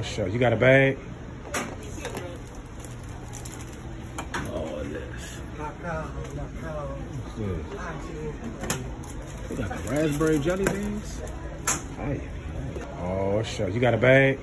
Oh, sure! You got a bag? Oh, yes. What's this? Got the raspberry jelly beans? Hey. Oh, sure! You got a bag?